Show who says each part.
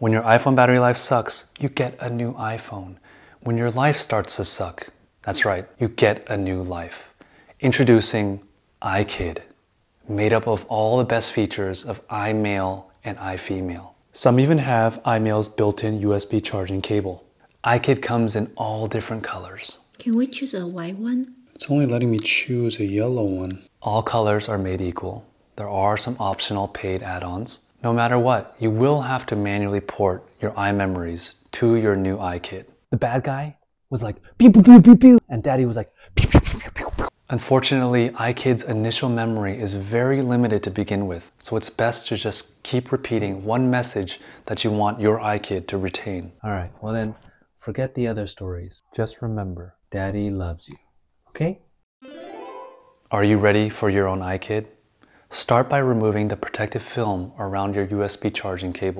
Speaker 1: When your iPhone battery life sucks, you get a new iPhone. When your life starts to suck, that's right, you get a new life. Introducing iKid, made up of all the best features of iMale and iFemale. Some even have iMale's built-in USB charging cable. iKid comes in all different colors.
Speaker 2: Can we choose a white one?
Speaker 3: It's only letting me choose a yellow one.
Speaker 1: All colors are made equal. There are some optional paid add-ons. No matter what, you will have to manually port your iMemories to your new iKid. The bad guy was like, pew, pew, pew, pew, pew, and daddy was like, pew, pew, pew, pew, pew. Unfortunately, iKid's initial memory is very limited to begin with, so it's best to just keep repeating one message that you want your iKid to retain.
Speaker 4: All right, well then, forget the other stories. Just remember, Daddy loves you. Okay?
Speaker 1: Are you ready for your own iKid? Start by removing the protective film around your USB charging cable.